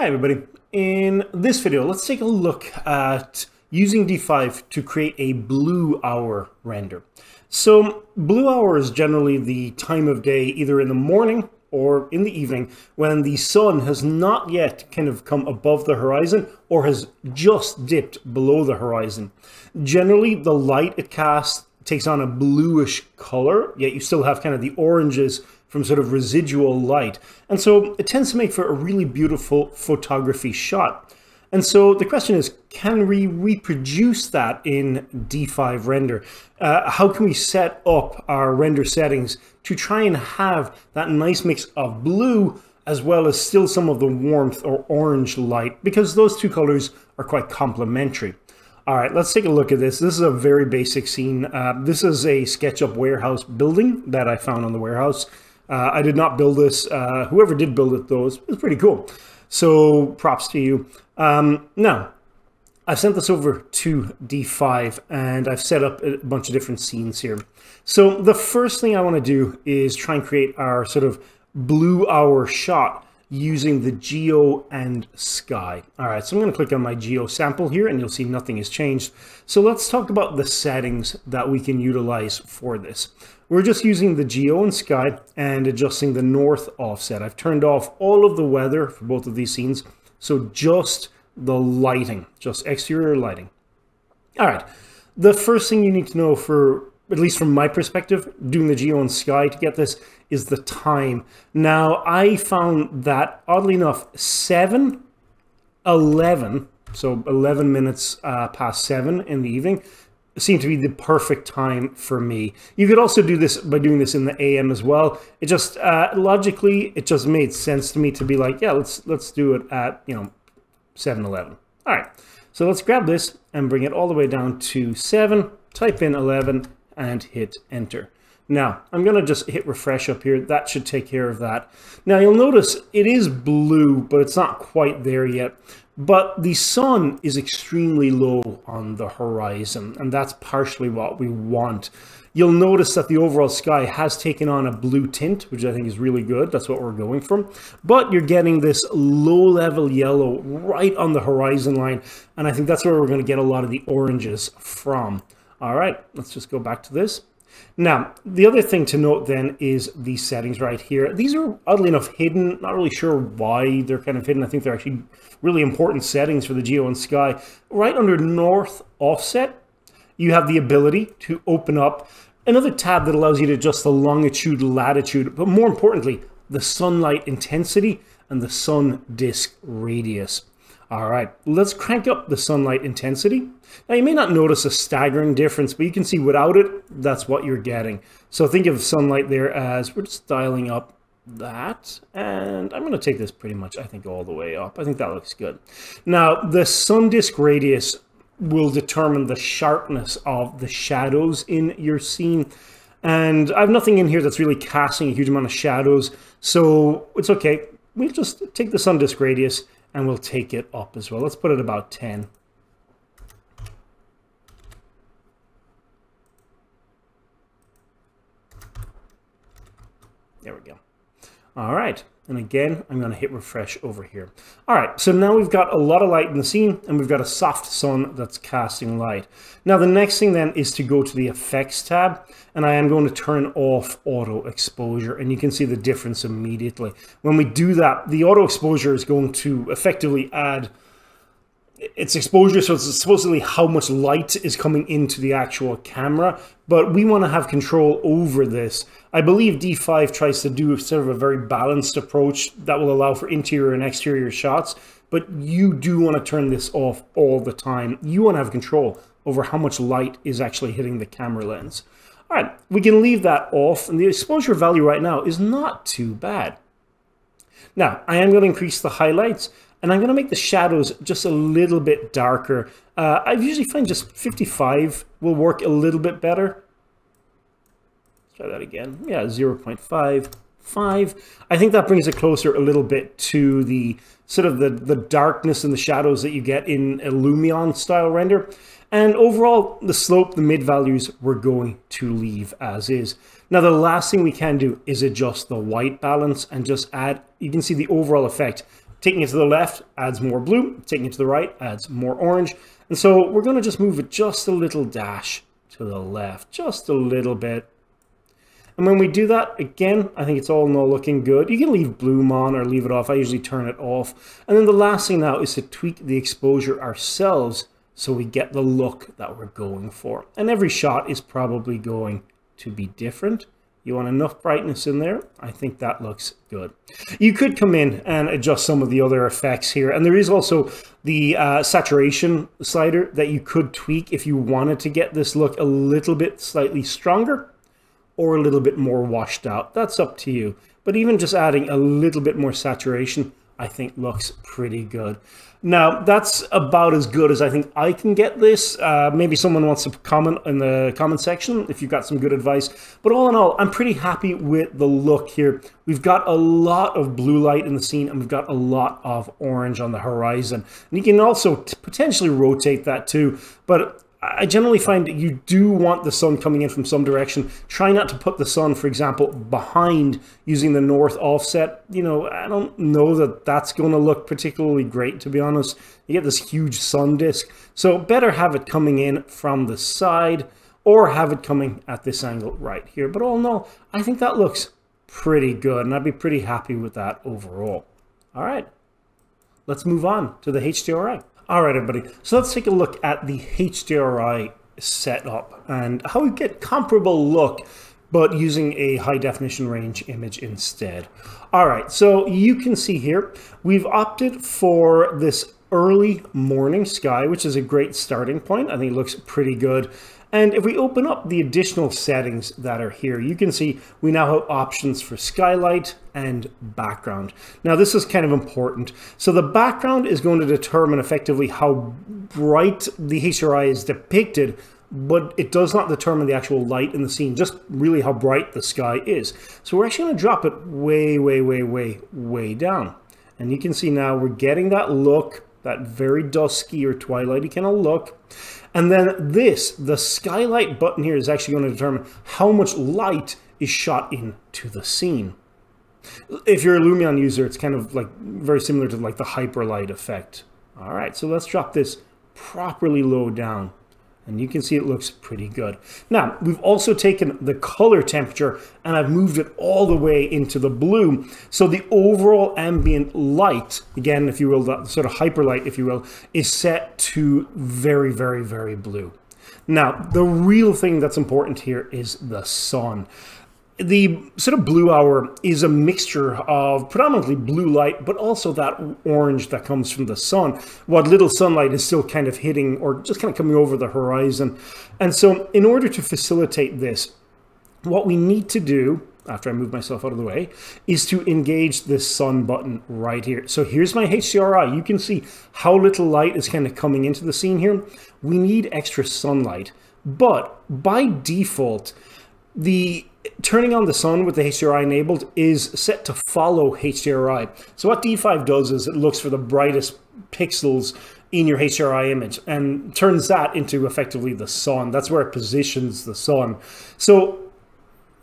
Hi everybody. In this video, let's take a look at using D5 to create a blue hour render. So blue hour is generally the time of day either in the morning or in the evening when the sun has not yet kind of come above the horizon or has just dipped below the horizon. Generally, the light it casts takes on a bluish color, yet you still have kind of the oranges from sort of residual light. And so it tends to make for a really beautiful photography shot. And so the question is, can we reproduce that in D5 render? Uh, how can we set up our render settings to try and have that nice mix of blue as well as still some of the warmth or orange light because those two colors are quite complementary. All right, let's take a look at this. This is a very basic scene. Uh, this is a SketchUp warehouse building that I found on the warehouse. Uh, I did not build this. Uh, whoever did build it, though, is pretty cool. So props to you. Um, now, I've sent this over to D5 and I've set up a bunch of different scenes here. So the first thing I want to do is try and create our sort of blue hour shot using the geo and sky. All right, so I'm going to click on my geo sample here and you'll see nothing has changed. So let's talk about the settings that we can utilize for this. We're just using the geo and sky and adjusting the north offset. I've turned off all of the weather for both of these scenes. So just the lighting, just exterior lighting. All right, the first thing you need to know for at least from my perspective, doing the Geo and Sky to get this is the time. Now, I found that, oddly enough, 7, 11, so 11 minutes uh, past 7 in the evening, seemed to be the perfect time for me. You could also do this by doing this in the AM as well. It just, uh, logically, it just made sense to me to be like, yeah, let's, let's do it at, you know, 7, 11. All right, so let's grab this and bring it all the way down to 7, type in 11, and hit enter. Now, I'm going to just hit refresh up here. That should take care of that. Now, you'll notice it is blue, but it's not quite there yet. But the sun is extremely low on the horizon, and that's partially what we want. You'll notice that the overall sky has taken on a blue tint, which I think is really good. That's what we're going for. But you're getting this low-level yellow right on the horizon line, and I think that's where we're going to get a lot of the oranges from. All right, let's just go back to this. Now, the other thing to note then is these settings right here. These are oddly enough hidden. Not really sure why they're kind of hidden. I think they're actually really important settings for the Geo and Sky. Right under North Offset, you have the ability to open up another tab that allows you to adjust the longitude, latitude, but more importantly, the sunlight intensity and the sun disk radius. All right, let's crank up the sunlight intensity. Now you may not notice a staggering difference, but you can see without it, that's what you're getting. So think of sunlight there as we're just dialing up that and I'm going to take this pretty much I think all the way up I think that looks good now the sun disk radius will determine the sharpness of the shadows in your scene and I have nothing in here that's really casting a huge amount of shadows so it's okay we'll just take the sun disk radius and we'll take it up as well. Let's put it about 10. There we go. All right. And again, I'm going to hit refresh over here. All right, so now we've got a lot of light in the scene and we've got a soft sun that's casting light. Now the next thing then is to go to the effects tab and I am going to turn off auto exposure and you can see the difference immediately. When we do that, the auto exposure is going to effectively add it's exposure, so it's supposedly how much light is coming into the actual camera, but we want to have control over this. I believe D5 tries to do sort of a very balanced approach that will allow for interior and exterior shots, but you do want to turn this off all the time. You want to have control over how much light is actually hitting the camera lens. All right, we can leave that off, and the exposure value right now is not too bad. Now, I am going to increase the highlights. And I'm going to make the shadows just a little bit darker. Uh, I usually find just 55 will work a little bit better. Let's try that again. Yeah, 0 0.5. 5. I think that brings it closer a little bit to the sort of the, the darkness and the shadows that you get in a Lumion style render. And overall, the slope, the mid values, we're going to leave as is. Now, the last thing we can do is adjust the white balance and just add, you can see the overall effect Taking it to the left adds more blue, taking it to the right adds more orange. And so we're gonna just move it just a little dash to the left, just a little bit. And when we do that, again, I think it's all all looking good. You can leave bloom on or leave it off. I usually turn it off. And then the last thing now is to tweak the exposure ourselves so we get the look that we're going for. And every shot is probably going to be different. You want enough brightness in there. I think that looks good. You could come in and adjust some of the other effects here. And there is also the uh, saturation slider that you could tweak if you wanted to get this look a little bit slightly stronger or a little bit more washed out. That's up to you. But even just adding a little bit more saturation, I think looks pretty good. Now, that's about as good as I think I can get this. Uh, maybe someone wants to comment in the comment section if you've got some good advice. But all in all, I'm pretty happy with the look here. We've got a lot of blue light in the scene and we've got a lot of orange on the horizon. And you can also potentially rotate that too. But I generally find that you do want the sun coming in from some direction. Try not to put the sun, for example, behind using the north offset. You know, I don't know that that's going to look particularly great, to be honest. You get this huge sun disk. So better have it coming in from the side or have it coming at this angle right here. But all in all, I think that looks pretty good and I'd be pretty happy with that overall. All right, let's move on to the HDRI. All right, everybody. So let's take a look at the HDRI setup and how we get comparable look but using a high definition range image instead. All right, so you can see here, we've opted for this early morning sky, which is a great starting point. I think it looks pretty good. And if we open up the additional settings that are here, you can see we now have options for skylight and background. Now this is kind of important. So the background is going to determine effectively how bright the HDRI is depicted but it does not determine the actual light in the scene, just really how bright the sky is. So we're actually going to drop it way, way, way, way, way down. And you can see now we're getting that look, that very dusky or twilighty kind of look. And then this, the skylight button here is actually going to determine how much light is shot into the scene. If you're a Lumion user, it's kind of like very similar to like the hyperlight effect. All right, so let's drop this properly low down and you can see it looks pretty good. Now, we've also taken the color temperature and I've moved it all the way into the blue. So the overall ambient light, again, if you will, that sort of hyperlight, if you will, is set to very, very, very blue. Now, the real thing that's important here is the sun the sort of blue hour is a mixture of predominantly blue light, but also that orange that comes from the sun. What little sunlight is still kind of hitting or just kind of coming over the horizon. And so in order to facilitate this, what we need to do after I move myself out of the way, is to engage this sun button right here. So here's my HDRI. You can see how little light is kind of coming into the scene here. We need extra sunlight, but by default, the turning on the sun with the HDRI enabled is set to follow HDRI. So what D5 does is it looks for the brightest pixels in your HDRI image and turns that into effectively the sun. That's where it positions the sun. So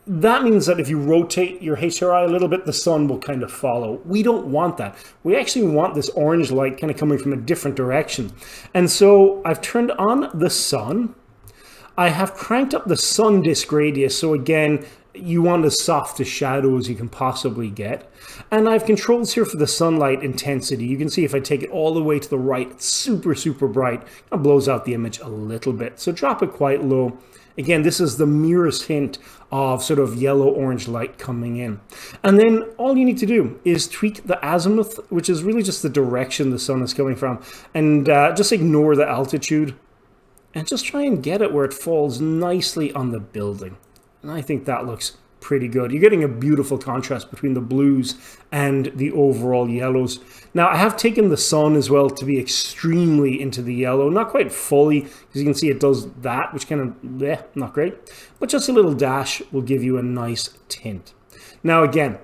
that means that if you rotate your HDRI a little bit, the sun will kind of follow. We don't want that. We actually want this orange light kind of coming from a different direction. And so I've turned on the sun I have cranked up the sun disk radius, so again, you want as soft a shadow as you can possibly get. And I have controls here for the sunlight intensity. You can see if I take it all the way to the right, it's super, super bright. It blows out the image a little bit. So drop it quite low. Again, this is the merest hint of sort of yellow-orange light coming in. And then all you need to do is tweak the azimuth, which is really just the direction the sun is coming from, and uh, just ignore the altitude and just try and get it where it falls nicely on the building. And I think that looks pretty good. You're getting a beautiful contrast between the blues and the overall yellows. Now, I have taken the sun as well to be extremely into the yellow. Not quite fully, because you can see it does that, which kind of, eh, not great. But just a little dash will give you a nice tint. Now, again,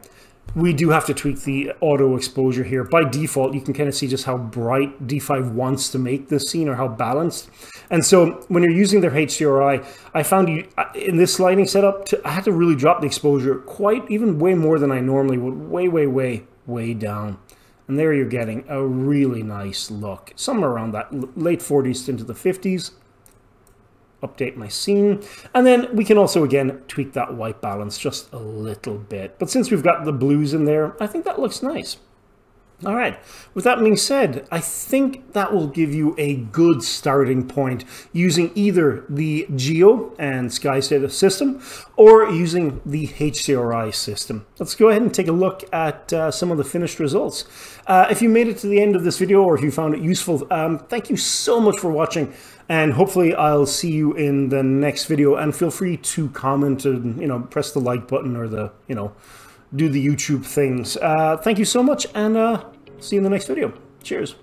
we do have to tweak the auto exposure here. By default, you can kind of see just how bright D5 wants to make this scene or how balanced. And so when you're using their HDRI, I found you uh, in this sliding setup, to, I had to really drop the exposure quite even way more than I normally would, way, way, way, way down. And there you're getting a really nice look, somewhere around that late 40s into the 50s. Update my scene. And then we can also, again, tweak that white balance just a little bit. But since we've got the blues in there, I think that looks nice. All right, with that being said, I think that will give you a good starting point using either the Geo and SkyState system or using the HDRI system. Let's go ahead and take a look at uh, some of the finished results. Uh, if you made it to the end of this video or if you found it useful, um, thank you so much for watching and hopefully I'll see you in the next video and feel free to comment and, you know, press the like button or the, you know, do the YouTube things. Uh, thank you so much, and uh, see you in the next video. Cheers.